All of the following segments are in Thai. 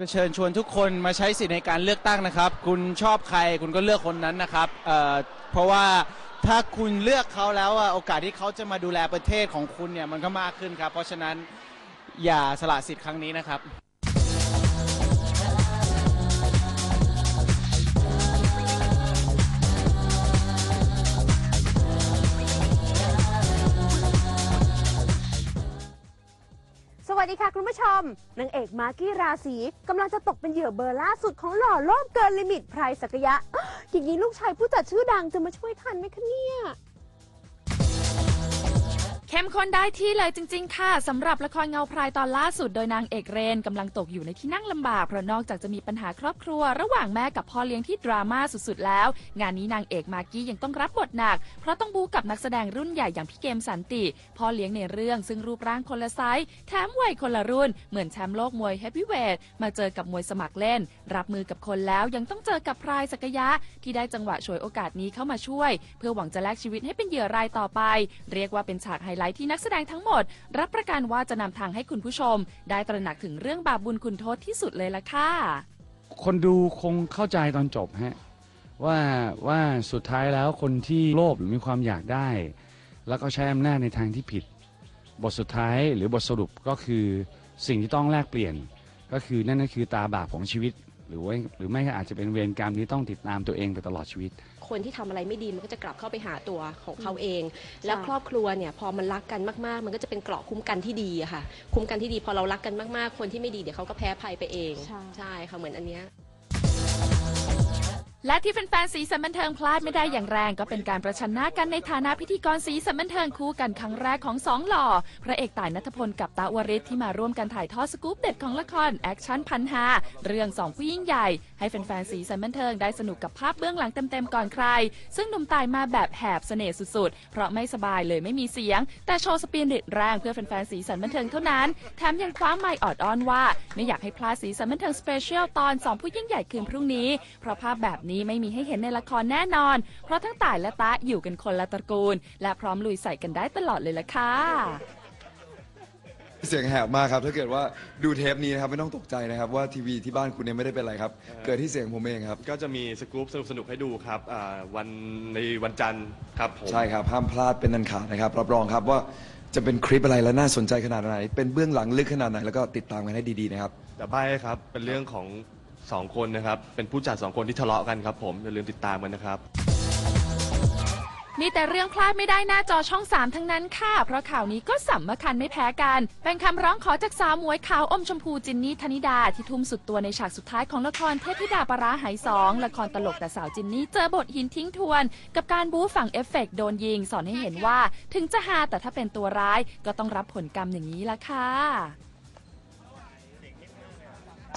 เชิญชวนทุกคนมาใช้สิทธิในการเลือกตั้งนะครับ คุณชอบใครคุณก็เลือกคนนั้นนะครับเอ่อเพราะว่าถ้าคุณเลือกเขาแล้วอะโอกาสที่เขาจะมาดูแลประเทศของคุณเนี่ยมันก็มากขึ้นครับ เพราะฉะนั้นอย่าสละสิทธิ์ครั้งนี้นะครับ สวัสดีค่ะคุณผู้ชมนางเอกมากกี้ราศีกำลังจะตกเป็นเหยื่อเบอร์ล่าสุดของหล่อโลภเกิน limit ไพรศักยะอ๊ะอย่างนี้ลูกชายผู้จัดชื่อดังจะมาช่วยทันไหมคะเนี่ย เข้มข้นได้ที่เลยจริง ๆ ค่ะสำหรับละครเงาพรายตอนล่าสุดโดยนางเอกเรนกำลังตกอยู่ในที่นั่งลำบากเพราะนอกจากจะมีปัญหาครอบครัว ระหว่างแม่กับพ่อเลี้ยงที่ดราม่าสุดๆแล้ว งานนี้นางเอกมากกี้ยังต้องรับบทหนัก เพราะต้องบู๊กับนักแสดงรุ่นใหญ่อย่างพี่เกมสันติ พ่อเลี้ยงในเรื่องซึ่งรูปร่างคนละไซส์แถมวัยคนละรุ่น เหมือนแชมป์โลกมวยเฮฟวีเวทมาเจอกับมวยสมัครเล่น รับมือกับคนแล้วยังต้องเจอกับพรายศักยะ ที่ได้จังหวะฉวยโอกาสนี้เข้ามาช่วย เพื่อหวังจะแลกชีวิตให้เป็นเหยื่อรายต่อไป เรียกว่าเป็นฉากไฮไลท์ที่นักแสดงทั้งหมด รับประกันว่าจะนำทางให้คุณผู้ชม ได้ตระหนักถึงเรื่องบาปบุญคุณโทษที่สุดเลยล่ะค่ะ คนดูคงเข้าใจตอนจบฮะว่าว่าสุดท้ายแล้วคนที่โลภหรือมีความอยากได้ แล้วก็ใช้อำนาจในทางที่ผิด บทสุดท้ายหรือบทสรุปก็คือสิ่งที่ต้องแลกเปลี่ยน ก็คือนั่นก็คือตาบาปของชีวิต หรือว่าหรือไม่ก็อาจจะเป็นเวรกรรมที่ต้องติดตามตัวเองไปตลอดชีวิต คนที่ทำอะไรไม่ดีมันก็จะกลับเข้าไปหาตัวของเขาเอง แล้วครอบครัวเนี่ยพอมันรักกันมากๆ มันก็จะเป็นเกราะคุ้มกันที่ดีอะค่ะ คุ้มกันที่ดีพอเรารักกันมากๆ คนที่ไม่ดีเดี๋ยวเขาก็แพ้ภัยไปเองใช่ ใช่ค่ะเหมือนอันเนี้ย และที่แฟนๆสีสันบันเทิงพลาดไม่ได้อย่างแรง ก็เป็นการประชันหน้ากันในฐานะพิธีกรสีสันบันเทิงคู่กันครั้งแรกของสองหล่อ พระเอกต่ายนัทพลกับต๊ะวริษฐ์ที่มาร่วมกันถ่ายทอดสกู๊ปเด็ดของละครแอคชั่นพันหาเรื่องสองผู้ยิ่งใหญ่ ให้แฟนๆสีสันบันเทิงได้สนุกกับภาพเบื้องหลังเต็มๆก่อนใคร ซึ่งหนุ่มต่ายมาแบบแหบเสน่ห์สุดๆ เพราะไม่สบายเลยไม่มีเสียง แต่โชว์สปิริตแรงเพื่อแฟนๆสีสันบันเทิงเท่านั้นแถมยังคว้าไมค์ออดอ้อนว่า ไม่อยากให้พลาดสีสันบันเทิง special ตอนสองผู้ยิ่งใหญ่คืนพรุ่งนี้เพราะภาพแบบนี้ไม่มีให้เห็นในละครแน่นอน เพราะทั้งต่ายและต๊ะอยู่กันคนละตระกูล และพร้อมลุยใส่กันได้ตลอดเลยละค่ะ เสียงแหบมากครับ ถ้าเกิดว่าดูเทปนี้นะครับไม่ต้องตกใจนะครับว่าทีวีที่บ้านคุณเนี่ยไม่ได้เป็นไรครับ เกิดที่เสียงผมเองครับ ก็จะมีสกู๊ปสนุกๆให้ดูครับอ่าวันในวันจันทร์ครับผม ใช่ครับ ห้ามพลาดเป็นอันขาดนะครับ รับรองครับว่าจะเป็นคลิปอะไรและน่าสนใจขนาดไหน เป็นเบื้องหลังลึกขนาดไหนแล้วก็ติดตามกันให้ดีๆนะครับ แต่ใบ้ครับ เป็นเรื่องของ สองคนนะครับ เป็นผู้จัดสองคนที่ทะเลาะกันครับผม อย่าลืมติดตามกันนะครับมีแต่เรื่องพลาดไม่ได้หน้าจอช่อง 3 ทั้งนั้นค่ะ เพราะข่าวนี้ก็สัมคัญไม่แพ้กัน เป็นคำร้องขอจากสาวหมวยขาวอมชมพูจินนี่ธนิดา ที่ทุ่มสุดตัวในฉากสุดท้ายของละครเทพธิดาปราหายสองละครตลกแต่สาวจินนี่เจอบทหินทิ้งทวน กับการบู๊ฝังเอฟเฟกต์โดนยิง สอนให้เห็นว่า ถึงจะฮาแต่ถ้าเป็นตัวร้ายก็ต้องรับผลกรรมอย่างนี้ละค่ะ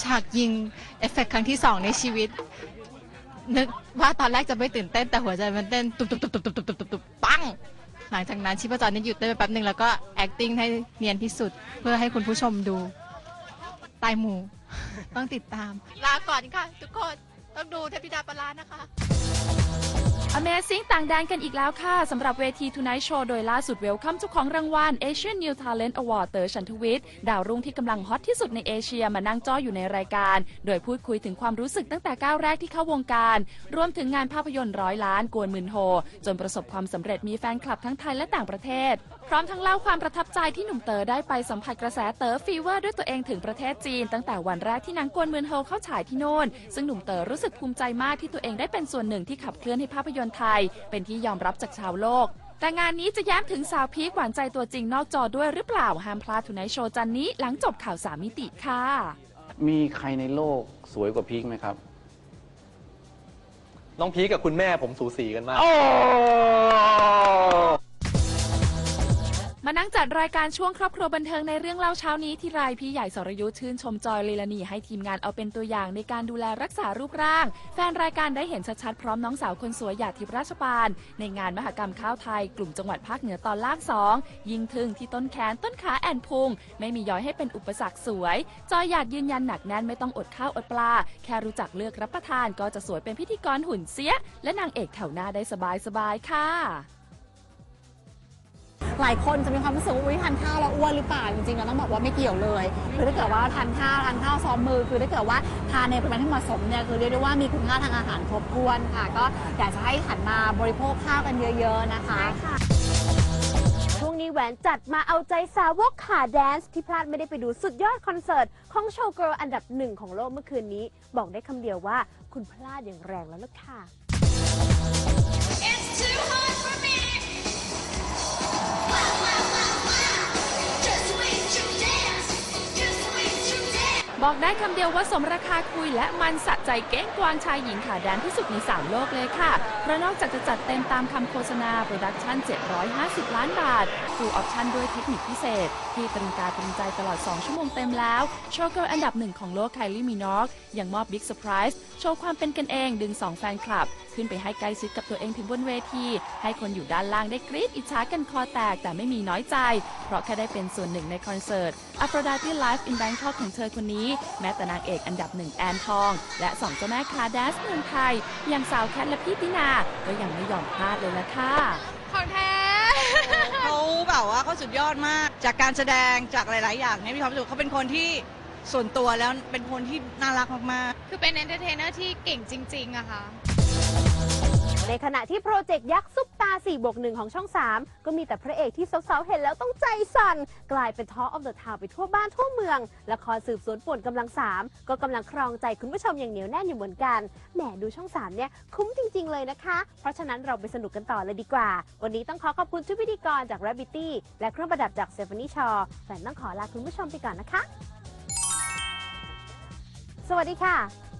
ฉากยิงเอฟเฟกต์ครั้งที่สองในชีวิต นึกว่าตอนแรกจะไม่ตื่นเต้นแต่หัวใจมันเต้นตุบตุบตุบตุบตุบตุบตุบตุบตุบปัง หลังจากนั้นชีพจรนี่หยุดเต้นไปแป๊บหนึ่งแล้วก็ acting ให้เนียนที่สุดเพื่อให้คุณผู้ชมดู ตายหมู่ ต้องติดตาม ลาก่อนค่ะ ทุกคน ต้องดูเทพธิดาปลาร้านะคะ Amazing ต่างแดนกันอีกแล้วค่ะสำหรับเวที Tonight Show โดยล่าสุด welcome เจ้าของรางวัล Asian New Talent Award เต๋อฉันทวิชช์ดาวรุ่งที่กำลังฮอตที่สุดในเอเชียมานั่งจ้ออยู่ในรายการ โดยพูดคุยถึงความรู้สึกตั้งแต่ก้าวแรกที่เข้าวงการ รวมถึงงานภาพยนตร์ร้อยล้านกวนหมื่นโฮ จนประสบความสำเร็จมีแฟนคลับทั้งไทยและต่างประเทศ พร้อมทั้งเล่าความประทับใจที่หนุ่มเต๋อได้ไปสัมผัสกระแสเต๋อ fever ด้วยตัวเองถึงประเทศจีน ตั้งแต่วันแรกที่หนังกวนหมื่นโฮเข้าฉายที่โน่นซึ่งหนุ่มเต๋อรู้สึกภูมิใจมากที่ตัวเองได้เป็นส่วนหนึ่งที่ขับเคลื่อนให้ภาพยนตร์ไทย เป็นที่ยอมรับจากชาวโลก แต่งานนี้จะแย้มถึงสาวพีคหวานใจตัวจริงนอกจอด้วยหรือเปล่าห้ามพลาดทุนไนโชว์จันนี้หลังจบข่าวสามมิติค่ะ มีใครในโลกสวยกว่าพีคไหมครับ น้องพีคกับคุณแม่ผมสูสีกันมาก มานั่งจัดรายการช่วงครอบครัวบันเทิงในเรื่องเล่าเช้านี้ที่รายพี่ใหญ่สรยุทธ์ชื่นชมจอยลีลานีให้ทีมงานเอาเป็นตัวอย่างในการดูแลรักษารูปร่าง แฟนรายการได้เห็นชัดๆพร้อมน้องสาวคนสวยหยาดทิพย์ราชปาน ในงานมหกรรมข้าวไทย กลุ่มจังหวัดภาคเหนือตอนล่างสองยิงทึงที่ต้นแขนต้นขาแอนพุง ไม่มีย้อยให้เป็นอุปสรรคสวย จอยหยาดยืนยันหนักแน่นไม่ต้องอดข้าวอดปลา แค่รู้จักเลือกรับประทานก็จะสวยเป็นพิธีกรหุ่นเสีย และนางเอกแถวหน้าได้สบายๆค่ะ หลายคนจะมีความรู้สึกว่าอุ๊ยทานข้าวแล้วอ้วนหรือเปล่าจริงๆเราต้องบอกว่าไม่เกี่ยวเลยคือถ้าเกิดว่าทานข้าวทานข้าวซ้อมมือ คือถ้าเกิดว่าทานในปริมาณที่เหมาะสมเนี่ยคือเรียกได้ว่ามีคุณค่าทางอาหารครบถ้วนค่ะ ก็อยากจะให้หันมาบริโภคข้าวกันเยอะ ๆ นะคะช่วงนี้แหวนจัดมาเอาใจสาวกขาแดนซ์ที่พลาดไม่ได้ไปดูสุดยอดคอนเสิร์ต ของ showgirl อันดับหนึ่งของโลกเมื่อคืนนี้ บอกได้คำเดียวว่าคุณพลาดอย่างแรงแล้วล่ะค่ะ บอกได้คำเดียวว่าสมราคาคุยและมันสะใจเก้งกวางชายหญิงขาแดนซ์ที่สุดใน3โลกเลยค่ะ เพราะนอกจากจะจัดเต็มตามคำโฆษณา production 750 ล้านบาท full option ด้วยเทคนิคพิเศษ ที่ตรึงตาตรึงใจตลอด 2 ชั่วโมงเต็มแล้ว showgirl อันดับหนึ่งของโลกไคลี่มินอกยังมอบ big surprise โชว์ความเป็นกันเองดึง 2 แฟนคลับ ขึ้นไปให้ใกล้ชิดกับตัวเองถึงบนเวที ให้คนอยู่ด้านล่างได้กรี๊ดอิจฉากันคอแตกแต่ไม่มีน้อยใจ เพราะแค่ได้เป็นส่วนหนึ่งในคอนเสิร์ต Aphrodite Live in Bangkok ของเธอคนนี้แม้แต่นางเอกอันดับหนึ่งแอนทอง และสองเจ้าแม่ขาแดนซ์เมืองไทย อย่างสาวแคทและพี่ตินา ก็ยังไม่ยอมพลาดเลยละค่ะ ของแท้ เขาแบบว่าเขาสุดยอดมาก จากการแสดงจากหลาย ๆ อย่างเนี่ยมีความรู้สึกเขาเป็นคนที่ส่วนตัวแล้วเป็นคนที่น่ารักมาก คือเป็น entertainer ที่เก่งจริง ๆอะค่ะ ในขณะที่โปรเจกต์ยักษ์ซุปตาร์4บวก1ของช่อง 3 ก็มีแต่พระเอกที่สาวๆเห็นแล้วต้องใจสั่น กลายเป็นท้อออฟเดอะทาวไปทั่วบ้านทั่วเมือง ละครสืบสวนป่วนกำลัง3ก็กำลังครองใจคุณผู้ชมอย่างเหนียวแน่นอยู่เหมือนกันแหมดูช่อง 3 เนี่ยคุ้มจริง ๆ เลยนะคะ เพราะฉะนั้นเราไปสนุกกันต่อเลยดีกว่า วันนี้ต้องขอขอบคุณชุดพิธีกรจาก Rabbity และเครื่องประดับจาก s t e p h a n i e Shaw แฟนต้องขอลาคุณผู้ชมไปก่อนนะคะ สวัสดีค่ะ